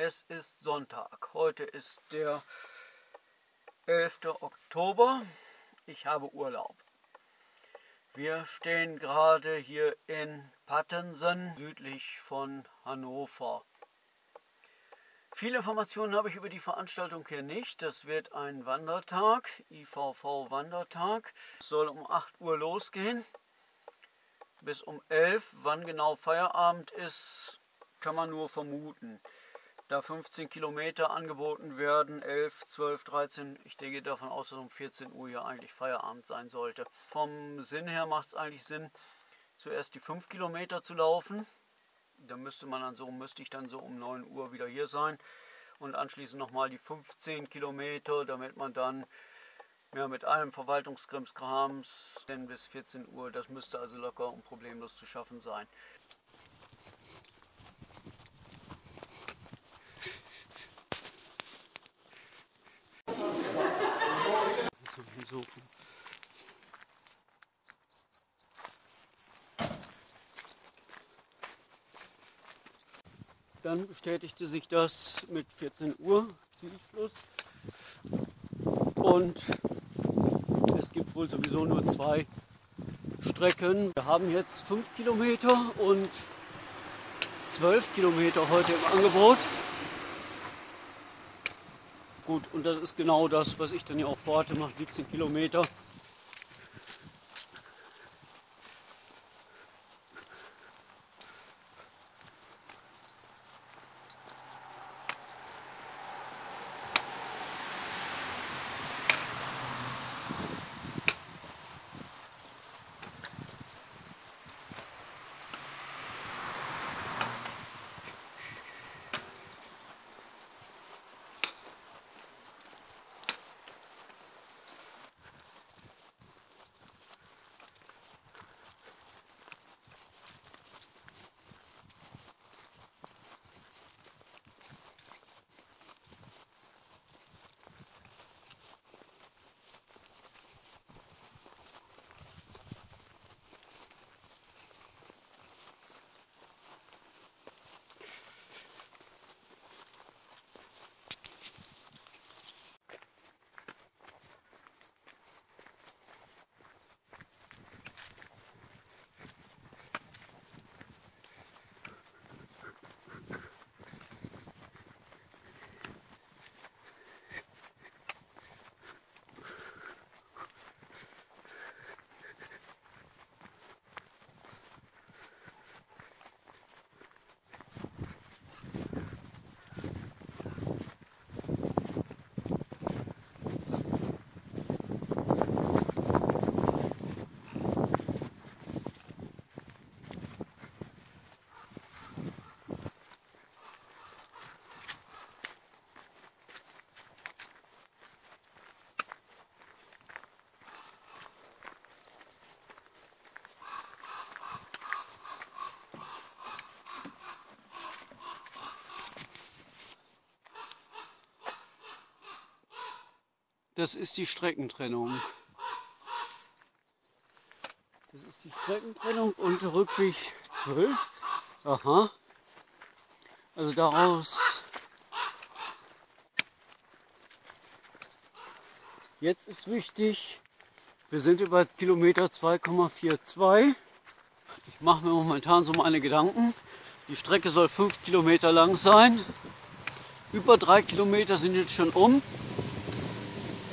Es ist Sonntag. Heute ist der 11. Oktober. Ich habe Urlaub. Wir stehen gerade hier in Pattensen, südlich von Hannover. Viele Informationen habe ich über die Veranstaltung hier nicht. Das wird ein Wandertag, IVV Wandertag. Es soll um 8 Uhr losgehen. Bis um 11 Wann genau Feierabend ist, kann man nur vermuten. Da 15 Kilometer angeboten werden, 11, 12, 13, ich denke davon aus, dass um 14 Uhr ja eigentlich Feierabend sein sollte. Vom Sinn her macht es eigentlich Sinn, zuerst die 5 Kilometer zu laufen da müsste man dann so, müsste ich dann so um 9 Uhr wieder hier sein und anschließend nochmal die 15 Kilometer, damit man dann ja, mit allem Verwaltungskrimskrams bis 14 Uhr, das müsste also locker und problemlos zu schaffen sein. So. Dann bestätigte sich das mit 14 Uhr Zielschluss. Und es gibt wohl sowieso nur zwei Strecken. Wir haben jetzt 5 Kilometer und 12 Kilometer heute im Angebot. Gut, und das ist genau das, was ich dann ja auch vorhatte, macht 17 Kilometer. Das ist die Streckentrennung. Das ist die Streckentrennung und Rückweg 12. Aha. Also daraus. Jetzt ist wichtig, wir sind über Kilometer 2,42. Ich mache mir momentan so meine Gedanken. Die Strecke soll 5 Kilometer lang sein. Über 3 Kilometer sind jetzt schon um.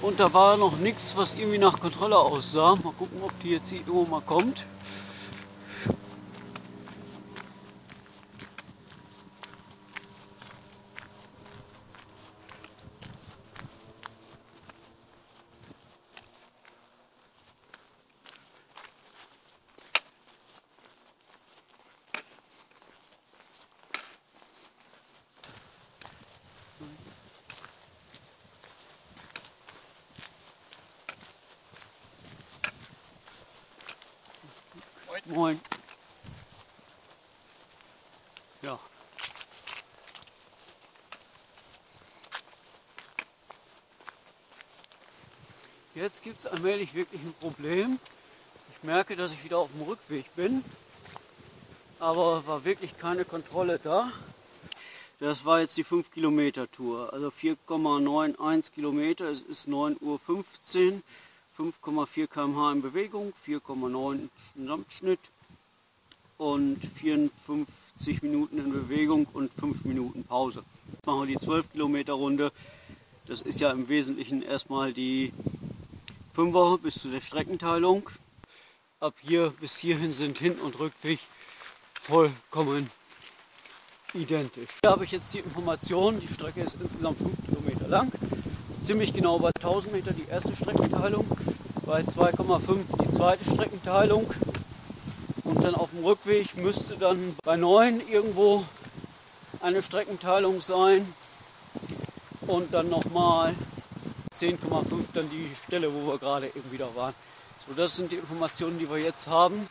Und da war noch nichts, was irgendwie nach Kontrolle aussah. Mal gucken, ob die jetzt irgendwo mal kommt. Moin. Ja. Jetzt gibt es allmählich wirklich ein Problem. Ich merke, dass ich wieder auf dem Rückweg bin, aber war wirklich keine Kontrolle da. Das war jetzt die 5 Kilometer Tour, also 4,91 Kilometer, es ist 9.15 Uhr, 5,4 km/h in Bewegung, 4,9 Gesamtschnitt und 54 Minuten in Bewegung und 5 Minuten Pause. Jetzt machen wir die 12 Kilometer Runde. Das ist ja im Wesentlichen erstmal die 5er bis zu der Streckenteilung. Ab hier bis hierhin sind Hin- und Rückweg vollkommen identisch. Hier habe ich jetzt die Information, die Strecke ist insgesamt 5 Kilometer lang, ziemlich genau bei 1000 Meter die erste Streckenteilung, bei 2,5 die zweite Streckenteilung und dann auf dem Rückweg müsste dann bei 9 irgendwo eine Streckenteilung sein und dann nochmal 10,5 dann die Stelle, wo wir gerade eben wieder waren. So, das sind die Informationen, die wir jetzt haben.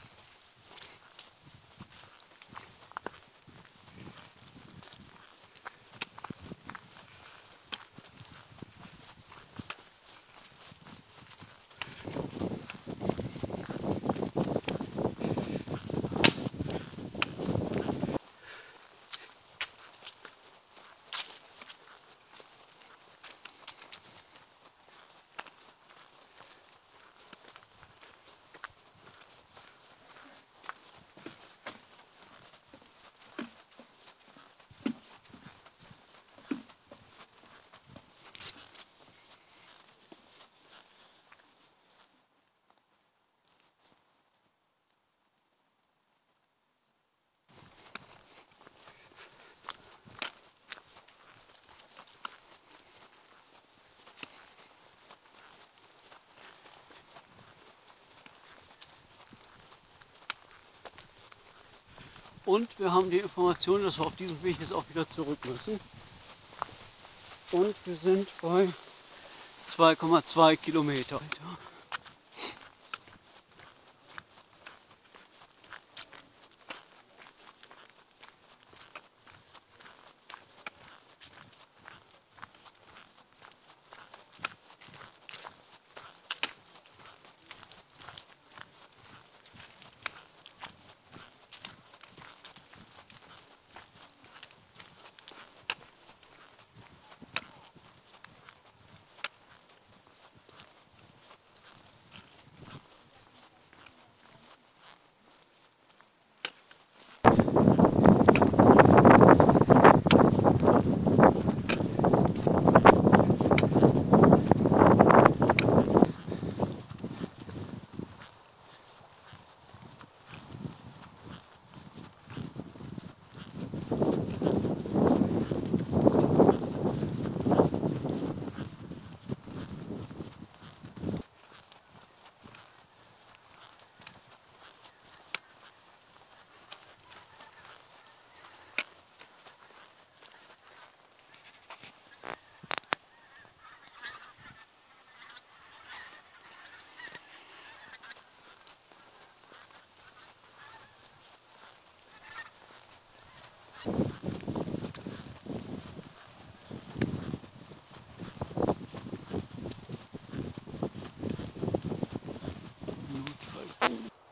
Und wir haben die Information, dass wir auf diesem Weg jetzt auch wieder zurück müssen. Und wir sind bei 2,2 Kilometer.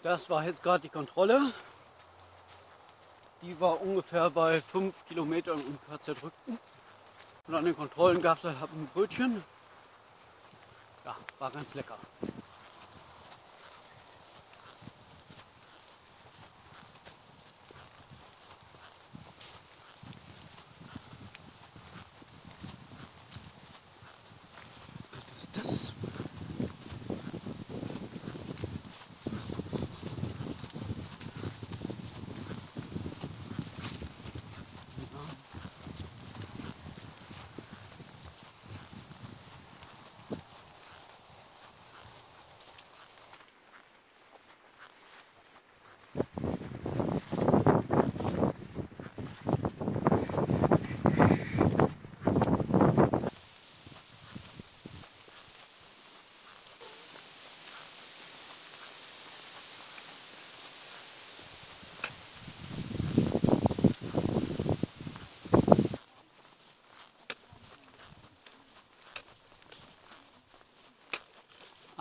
Das war jetzt gerade die Kontrolle. Die war ungefähr bei 5 Kilometern und ein paar zerdrückten. Und an den Kontrollen gab es halt ein Brötchen. Ja, war ganz lecker.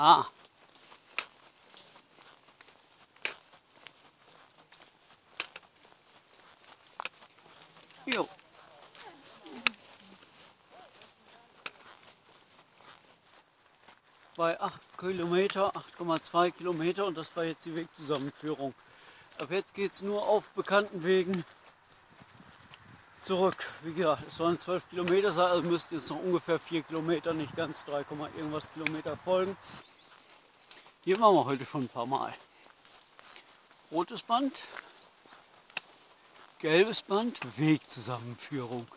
Ah. Jo. Bei 8 Kilometer, 8,2 Kilometer und das war jetzt die Wegzusammenführung. Ab jetzt geht es nur auf bekannten Wegen zurück. Wie gesagt, es sollen 12 Kilometer sein, also müssten jetzt noch ungefähr 4 Kilometer, nicht ganz 3, irgendwas Kilometer folgen. Hier waren wir heute schon ein paar Mal. Rotes Band, gelbes Band, Wegzusammenführung.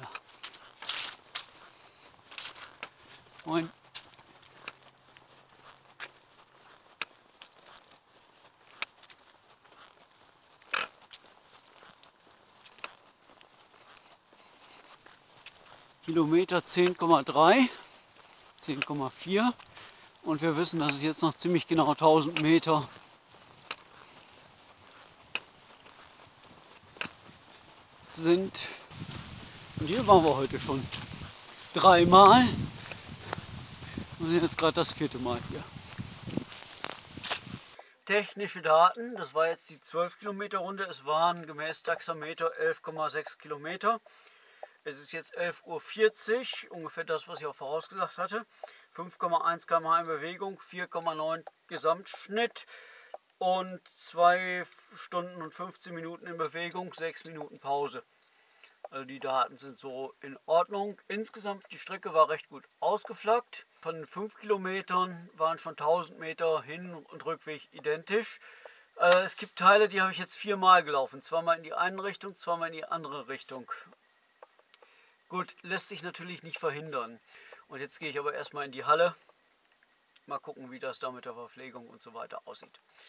Ja. Moin. Kilometer 10,3, 10,4 und wir wissen, dass es jetzt noch ziemlich genau 1000 Meter sind. Und hier waren wir heute schon dreimal und sind jetzt gerade das vierte Mal hier. Technische Daten, das war jetzt die 12 Kilometer Runde, es waren gemäß Taxameter 11,6 Kilometer. Es ist jetzt 11.40 Uhr, ungefähr das, was ich auch vorausgesagt hatte. 5,1 km/h in Bewegung, 4,9 Gesamtschnitt und 2 Stunden und 15 Minuten in Bewegung, 6 Minuten Pause. Also die Daten sind so in Ordnung. Insgesamt die Strecke war recht gut ausgeflaggt. Von den 5 Kilometern waren schon 1000 Meter Hin- und Rückweg identisch. Äh, es gibt Teile, die habe ich jetzt viermal gelaufen. Zweimal in die eine Richtung, zweimal in die andere Richtung. Gut, lässt sich natürlich nicht verhindern. Und jetzt gehe ich aber erstmal in die Halle. Mal gucken, wie das da mit der Verpflegung und so weiter aussieht.